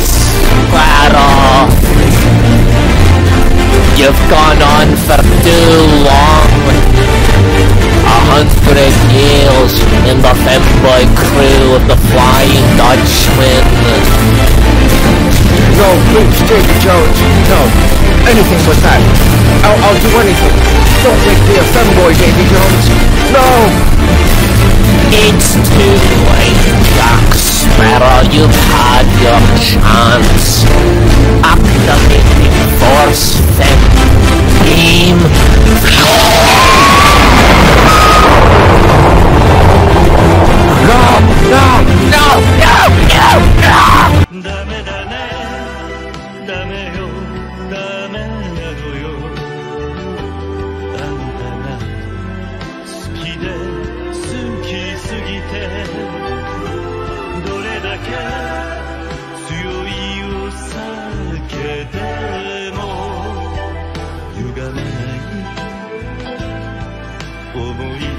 Sparrow. You've gone on for too long. A hundred years in the femboy crew of the Flying Dutchman. No, please, Davy Jones. No. Anything but that. I'll, I'll do anything. Don't make me a femboy, Davy Jones. No! It's too late, Jack Sparrow. You've had your chance. Activating Force Fem Beam. No! No! No, no, no, no! ダメだねダメよダメなのよあんたが好きで好きすぎてどれだけも歪めない思い